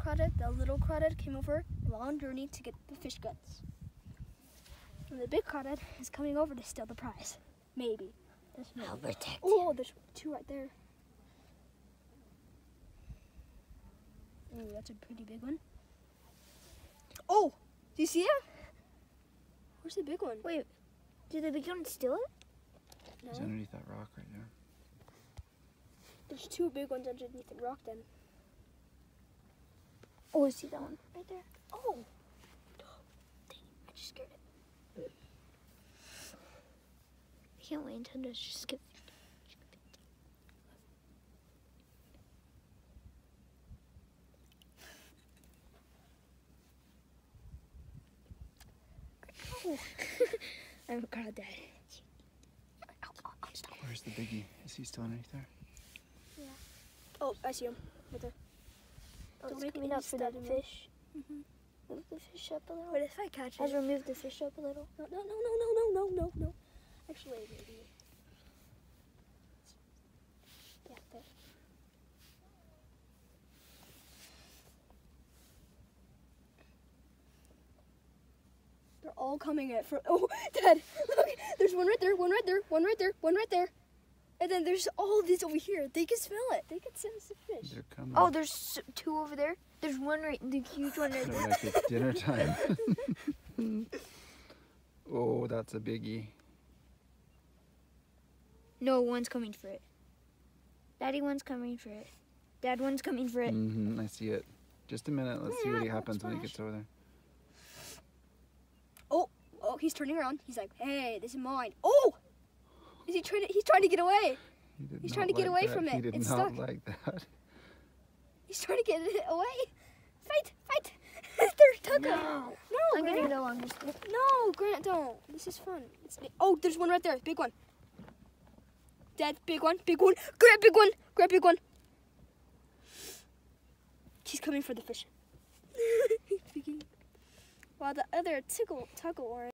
crawdad, the little crawdad came over a long journey to get the fish guts. And the big crawdad is coming over to steal the prize. Maybe. That's I'll protect Oh, there's two right there. Oh, that's a pretty big one. Oh, do you see it? Where's the big one? Wait, did the big one steal it? He's No, underneath that rock right there. there's two big ones underneath the rock then. Oh, I see that one right there. Oh, dang, I just scared it. I can't wait until it just skip. Oh. I'm a crawdad. Where's the biggie? Is he still underneath there? Oh, I see him. Right there. Oh, Don't make any up for that fish. Mhm. Move the fish up a little. But if I catch it, remove the fish up a little. no, no, no, no, no, no, no, no. Actually, maybe. Yeah, there. They're all coming at from. Oh, Dad, look! There's one right there, one right there, one right there, one right there, and then there's all these over here. They can smell it. They can sense the fish. They're coming. Oh, there's two over there. There's one right, the huge one right there. like it's dinner time. oh, that's a biggie. No, one's coming for it. Daddy, one's coming for it. Dad, one's coming for it. Mm-hmm, I see it. Just a minute. Let's see what Yeah, happens when he gets over there. Oh, oh, he's turning around. He's like, "Hey, this is mine." Oh, is he trying to? He's trying to get away. He He's trying to get away that. from He it. did It's not stuck. like that. He's trying to get it away. Fight, fight! They're tugging. No. No, I'm gonna Grant. go on this. No, Grant, don't. This is fun. It's, oh, there's one right there. Big one. Dad, big one, big one. Grant, big one. Grant, big one. He's coming for the fish. While the other tickle, tuggle orange.